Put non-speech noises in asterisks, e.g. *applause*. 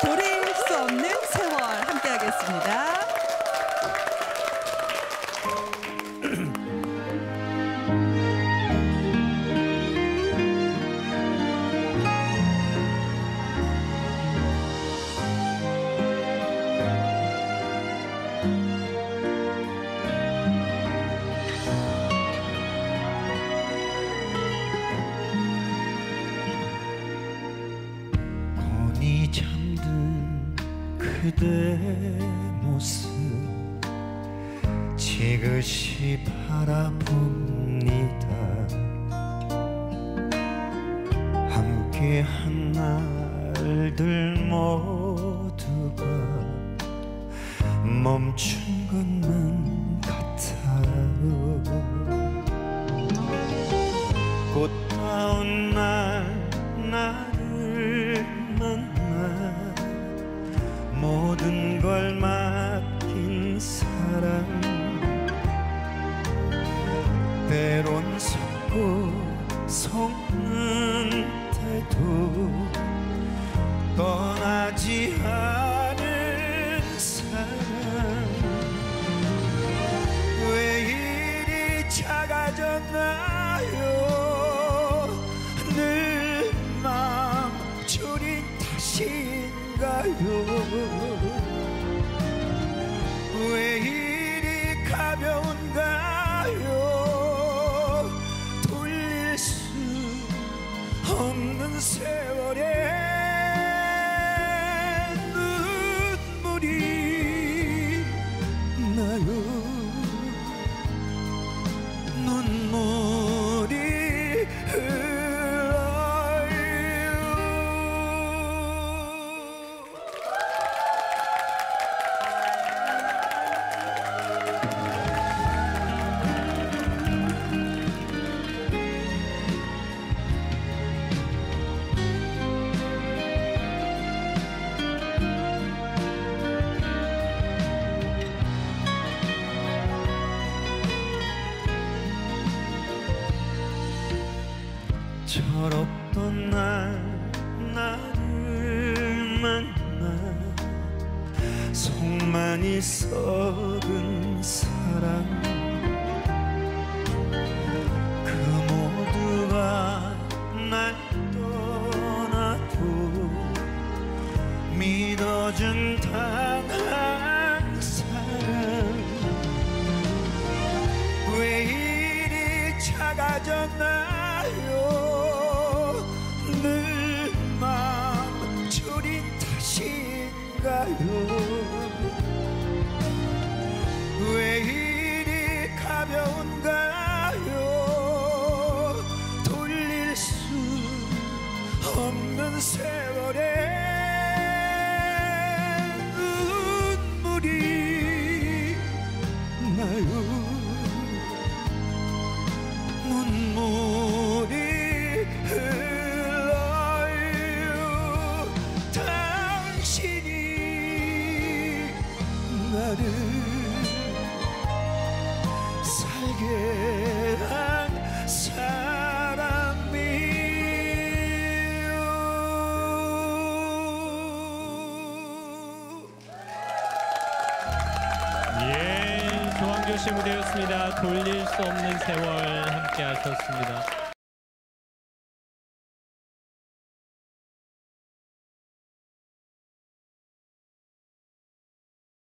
돌릴 수 없는 세월 함께하겠습니다. *clears throat* 그대 모습 지그시 바라봅니다. 함께한 날들 모두가 멈춘 것만 같아요. 꽃 모든 걸 맡긴 사랑. 때론 속고 속는 태도 떠나지 않은 가요 왜 이리 가벼운가요? 돌릴 수 없는 세월 철없던 날 나를 만나. 속만이 썩은 사랑. 그 모두가 날 떠나도 믿어준 단 한 사랑 왜 이리 작아졌나 탓인가요? 왜 이리 가벼운가요? 돌릴 수 없는 세 예, 조항조 씨 무대였습니다. 돌릴 수 없는 세월 함께 하셨습니다.